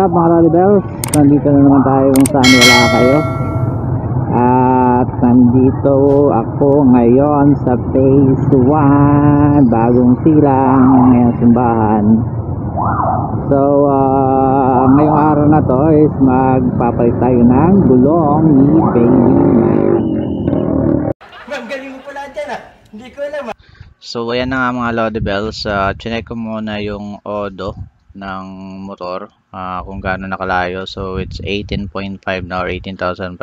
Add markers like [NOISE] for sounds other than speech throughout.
Up mga Lolly Bells? Nandito na naman tayo kung saan wala kayo. At nandito ako ngayon sa phase 1 Bagong silang ngayong simbahan So uh, ngayong araw na to is magpapalit tayo ng gulong ni Baby Mac Ma'am, galing mo pala dyan ah. Hindi ko alam ah. So ayan na nga mga Lodi Bells, uh, chinek ko muna yung odo ng motor uh, kung gaano nakalayo. So it's 18.5 na or 18,500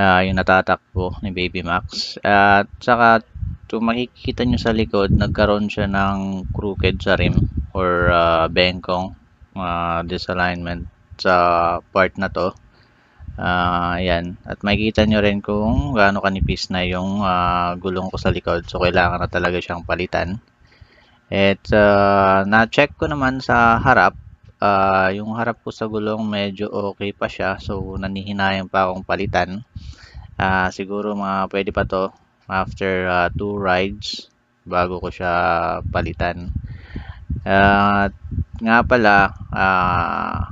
uh, yung natatakbo ni Baby Max. At saka kung makikita nyo sa likod, nagkaroon siya ng crooked sa rim or uh, bengkong uh, disalignment sa part na to. Uh, ayan. At makikita nyo rin kung gaano kanipis na yung uh, gulong ko sa likod. So, kailangan na talaga siyang palitan. At uh, na-check ko naman sa harap. Uh, yung harap ko sa gulong medyo okay pa siya. So, nanihinayang pa akong palitan. Uh, siguro mga pwede pa to after uh, two rides bago ko siya palitan. Uh, nga pala, uh,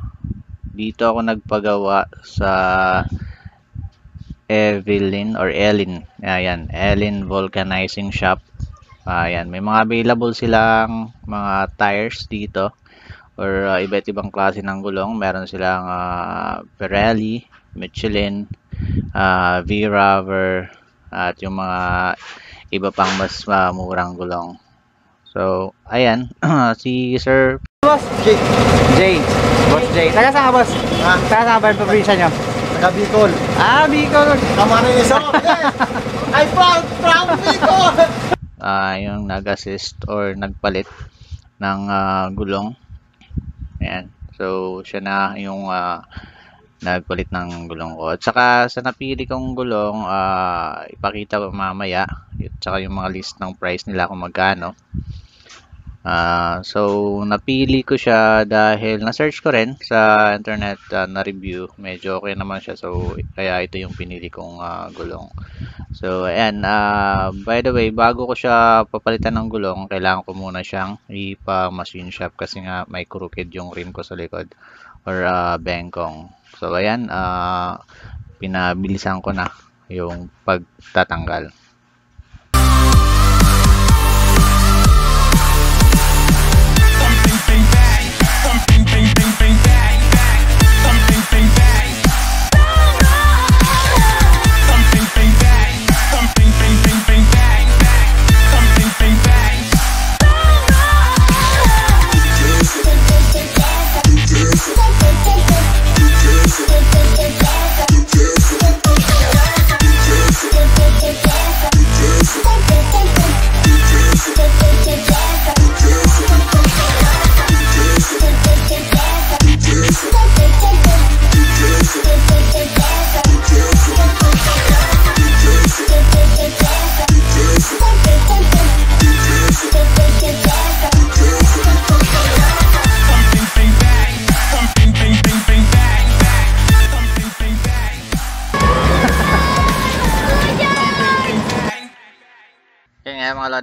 dito ako nagpagawa sa Evelyn or Ellen. Ayan, Ellen Vulcanizing Shop. Ayan, may mga available silang mga tires dito or uh, iba't ibang klase ng gulong. Meron silang uh, Pirelli, Michelin, uh, V-Rover at yung mga iba pang mas uh, murang gulong. So, ayan, [CLEARS THROAT] si Sir Boss, Jay. Jay. Boss Jay. Taga saan ka, boss? Ha? Taga saan ba yung paborito nyo? Taga Bicol. Ah, Bicol. Camarines ako. Yes! I found from Bicol! Ah, yung nag-assist or nagpalit ng ah, gulong. Ayan. So, siya na yung ah, nagpalit ng gulong ko. At saka sa napili kong gulong, ah, ipakita mamaya. At saka yung mga list ng price nila kung magkano. Ah, so napili ko siya dahil na-search ko rin sa internet ah, na review. Medyo okay naman siya. So kaya ito yung pinili kong ah, gulong. So ayan, ah, by the way, bago ko siya papalitan ng gulong, kailangan ko muna siyang ipa-machine shop kasi nga may crooked yung rim ko sa likod or ah, bengkong. So ayan, ah, pinabilisan ko na yung pagtatanggal.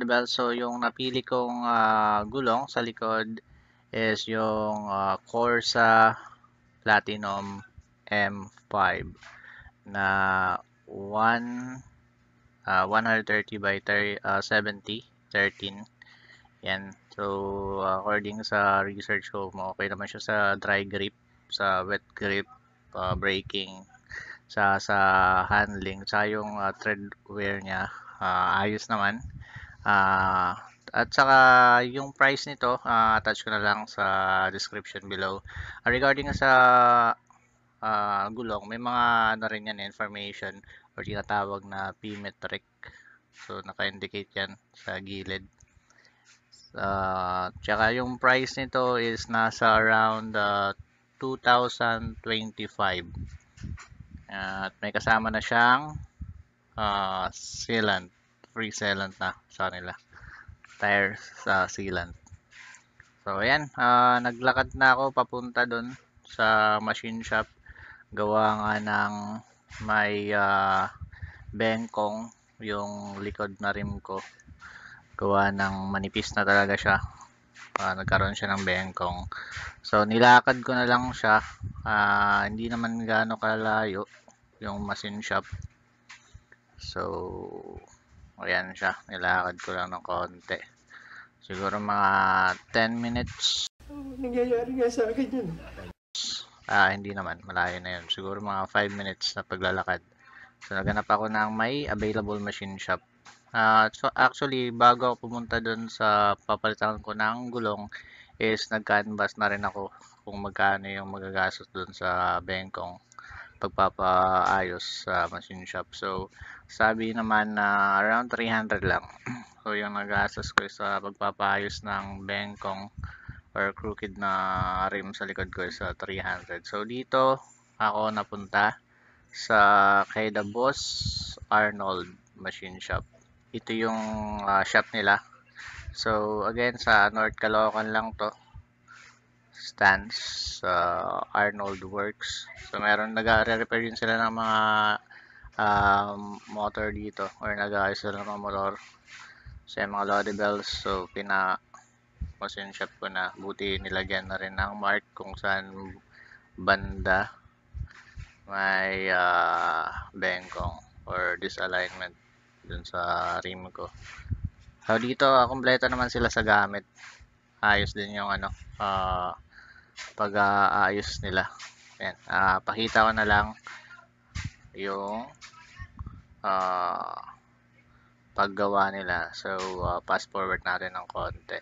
Bell. So, yung napili kong ah, gulong sa likod is yung ah, Corsa Platinum M5 na 1 ah, 130 by 30, ah, 70 13 yan. So according sa research ko okay naman siya sa dry grip sa wet grip ah, braking sa sa handling sa yung ah, tread wear niya ah, ayos naman Ah, at saka yung price nito, ah, attach ko na lang sa description below. Ah, regarding sa ah, gulong, may mga ano rin yan information or tinatawag na P-metric. So naka-indicate yan sa gilid. Ah, tsaka yung price nito is nasa around ah, 2025. At may kasama na siyang ah, sealant free sealant na sa kanila tire sa sealant so ayan uh, naglakad na ako papunta doon sa machine shop gawa nga ng may uh, bengkong yung likod na rim ko gawa ng manipis na talaga siya ah, nagkaroon siya ng bengkong. So, nilakad ko na lang siya. Ah, hindi naman gaano kalayo yung machine shop. So, ayan siya. Nilakad ko lang ng konti. Siguro mga 10 minutes. Nangyayari nga sa akin yun. Ah, hindi naman. Malayo na yun. Siguro mga 5 minutes na paglalakad. So, naganap ako ng may available machine shop. Ah, so, actually, bago ako pumunta dun sa papalitan ko ng gulong, is nag-canvas na rin ako kung magkano yung magagastos dun sa bengkong pagpapaayos sa machine shop. So, sabi naman na around 300 lang. [CLEARS THROAT] So, yung nagastos ko sa pagpapaayos ng bengkong or crooked na rim sa likod ko uh, 300. So, dito ako napunta sa kay the Boss Arnold Machine Shop. Ito yung uh, shop nila. So, again, sa North Caloocan lang to. Stands sa Arnold Works. So, meron nag-repair din sila ng mga um, motor dito or nag-ayos sila ng mga motor. So, yung mga Lodi Bells. So, pina machine shop ko na. Buti nilagyan na rin ng mark kung saan banda may uh, bengkong or disalignment dun sa rim ko. So, dito, uh, kompleto naman sila sa gamit. Ayos din yung ano, uh, pag-aayos nila. Ayan, uh, pakita ko na lang yung uh, paggawa nila. So, uh, fast forward natin ng konti.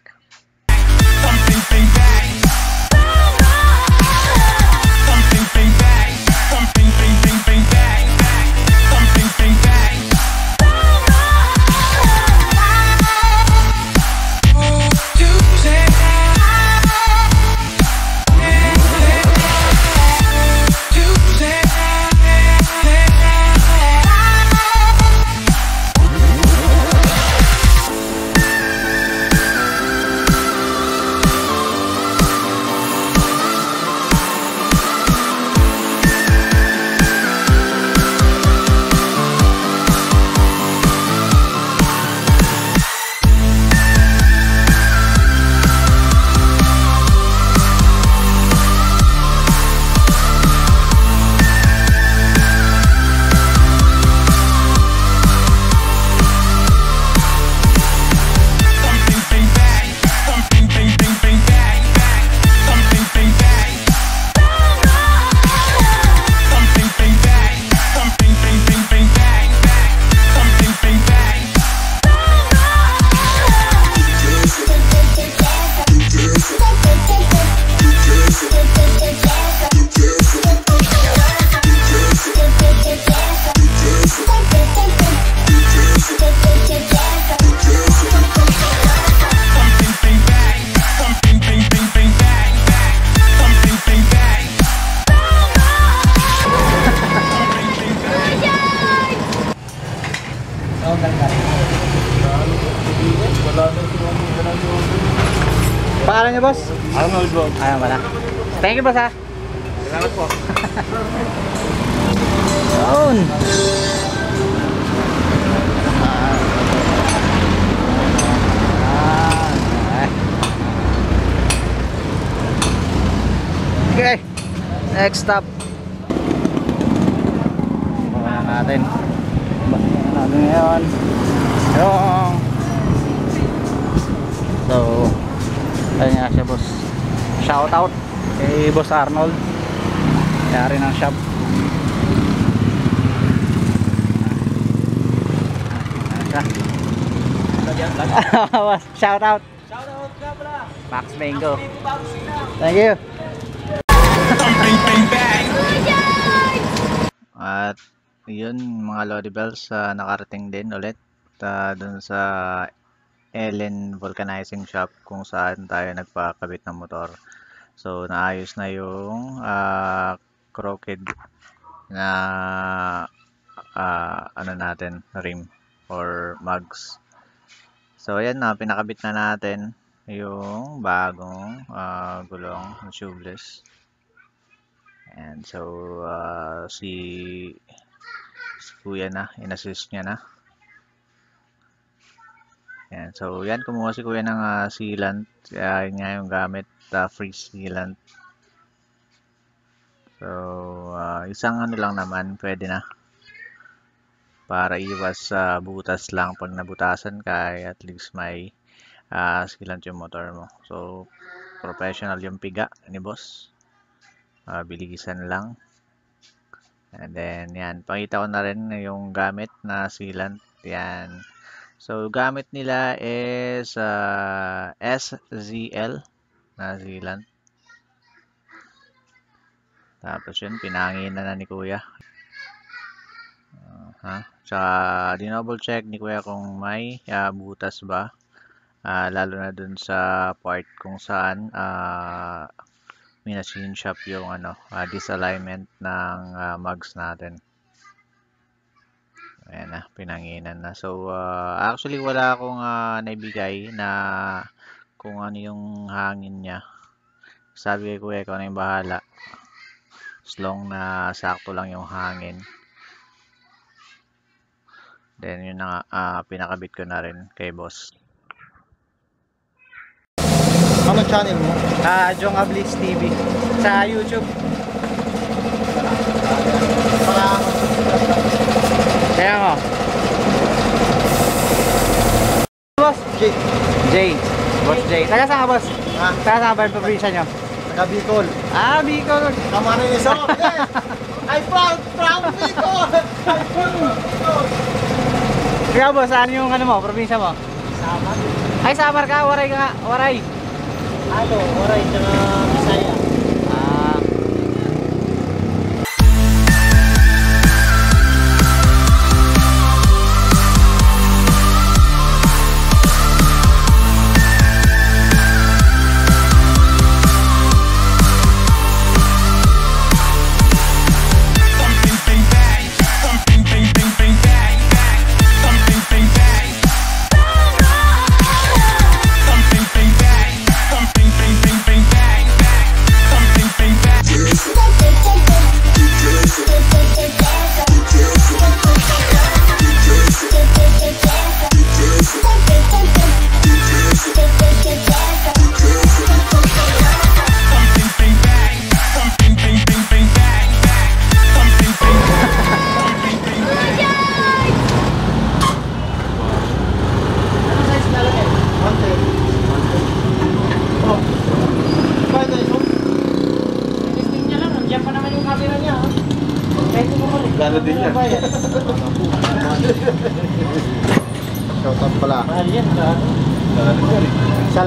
Pangalan boss? Arnold Vlog. Ayaw wala. Thank you, boss, ha? Salamat po. Yun. Okay. Next stop. Bukan natin. Bukan natin ngayon. Yung. So, ayun nga siya boss. Shout out kay Boss Arnold. Kaya ng shop. [LAUGHS] Shout out. Shout out ka. Max Mango. Thank you. At yun mga Lodi Bells uh, nakarating din ulit uh, dun sa Ellen Vulcanizing Shop kung saan tayo nagpakabit ng motor. So naayos na yung uh, crooked na uh, ano natin rim or mugs. So ayan na pinakabit na natin yung bagong uh, gulong tubeless. And so, uh, si, si kuya na, inassist niya na. Yan. So, yan, kumuha si Kuya ng ah, sealant. Kaya yun nga yung gamit, ah, free sealant. So, ah, isang ano lang naman, pwede na. Para iwas sa butas lang pag nabutasan ka, ay at least may ah, sealant yung motor mo. So, professional yung piga ni boss. Ah, bilisan lang. And then, yan. Pakita ko na rin yung gamit na sealant. Yan. So, gamit nila is uh, SZL na sealant. Tapos yun, pinanginan na ni Kuya. Uh, ha? Tsaka, dinouble check ni Kuya kung may ah, butas ba. Ah, lalo na dun sa part kung saan ah, minachine shop yung ano, ah, disalignment ng ah, mugs natin. Ayan na, pinanginan na. So, ah, actually wala akong ah, naibigay na kung ano yung hangin niya. Sabi ko kuya, ikaw na yung bahala. As long na sakto lang yung hangin. Then, yun na nga, ah, pinakabit ko na rin kay boss. Ano channel mo? Ah, Jong Ablix TV sa YouTube. Para Kaya mo. Boss. Jay. Boss Jay. Taga saan ka, boss? Ha? Taga saan ba yung paborito nyo? Taga Bicol. Ah, Bicol. Camarines [LAUGHS] Rock. Yes. I proud from Bicol. I proud Bicol. Kaya boss, saan yung ano mo, probinsya mo? Sama. Ay, Samar ka, Waray ka Waray. Ano, oray sa Bisaya.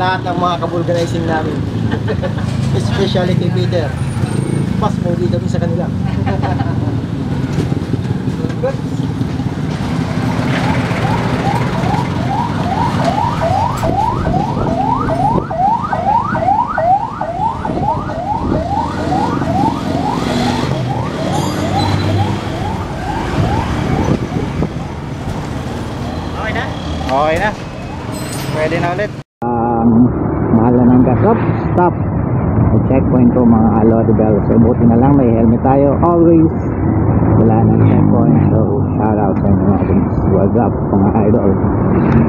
Lahat ng mga kabulganizing namin. [LAUGHS] Especially kay Peter. Pas movie kami sa kanila. [LAUGHS] Okay na? Okay na. Pwede na ulit. um, mahal na ng gas up, stop May checkpoint Lodi Bell. So buti na lang may helmet tayo. Always. Wala nang checkpoint so shout out sa mga kings what's up mga idol?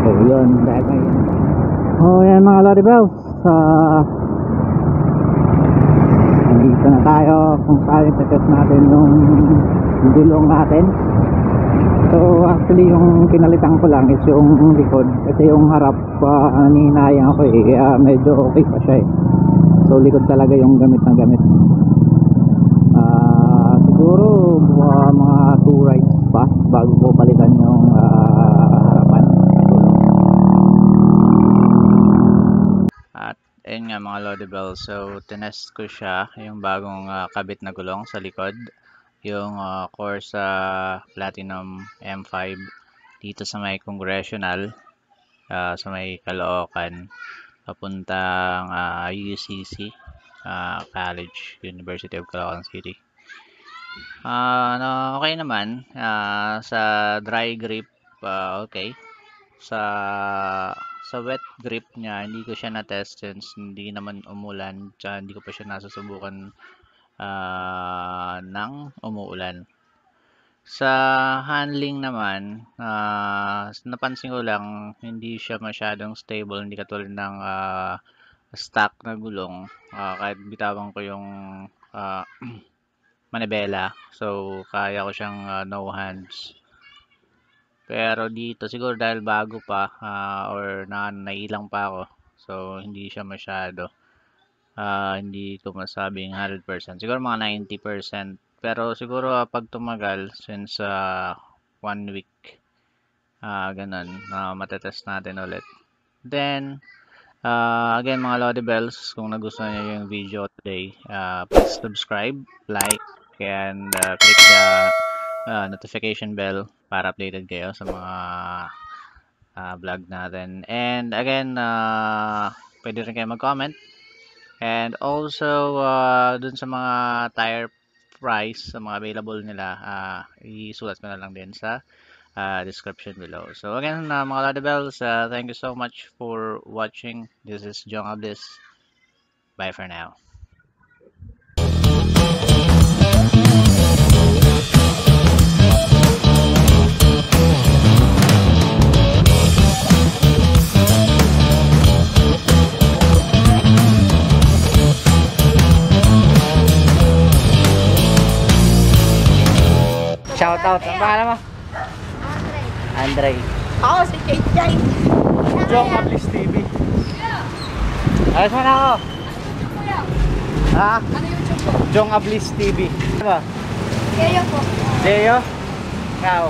So yun dahil may oh yan mga Lodi Bells uh, nandito na tayo kung saan test natin yung gulong natin. So actually yung pinalitan ko lang is yung likod. Kasi yung harap uh, ninayang ako eh kaya medyo okay pa siya eh. So likod talaga yung gamit na gamit. Ah siguro uh, mga 2 rides pa bago ko palitan yung ah, harapan. At ayun nga mga Lodi Bell, so tinest ko siya yung bagong ah, kabit na gulong sa likod yung uh, Corsa Platinum M5 dito sa may Congressional ah, sa may Caloocan papuntang ah, UCC ah, College University of Caloocan City. Ah, ano, okay naman. Ah, sa dry grip ah, okay. Sa sa wet grip niya hindi ko siya na-test since hindi naman umulan tsaka hindi ko pa siya nasusubukan ah, ng umuulan Sa handling naman, ah, napansin ko lang hindi siya masyadong stable, hindi katulad ng ah, stock na gulong. Ah, kahit bitawan ko yung ah, [CLEARS THROAT] manibela, so kaya ko siyang ah, no hands. Pero dito siguro dahil bago pa ah, or na nailang pa ako, so hindi siya masyado. Ah, hindi ko masabing 100%. Siguro mga 90%. Pero siguro ah, pag tumagal since ah, one week, ah ganun, na matetest natin ulit. Then, ah, again mga Lodi Bells, kung nagustuhan niyo yung video today, ah, please subscribe, like, and ah, click the ah, notification bell para updated kayo sa mga ah, vlog natin. And again, ah, pwede rin kayo mag-comment. And also, uh, dun sa mga tire price, sa mga available nila, uh, isulat ko na lang din sa uh, description below. So again, uh, mga Lodi Bells, uh, thank you so much for watching. This is Jong Ablis. Bye for now. Shout out. Ang pangalan mo? Andre. Ako si Kate Jai. Jong Ablis TV. Ayos mo na ako. Ha? Ano ko? Jong Ablis TV. Ano ba? Kayo po. Leo? Ikaw? [LAUGHS]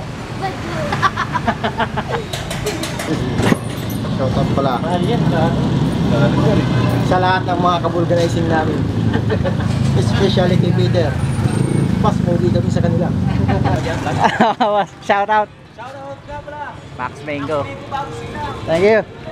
Shoutout pala. Mahal yan. Ano? Sa lahat ng mga kabulganizing namin. [LAUGHS] Especially kay Peter. Pas movie kami sa kanila. [LAUGHS] Shout out. Shoutout ka pala. Max Mango. Thank you.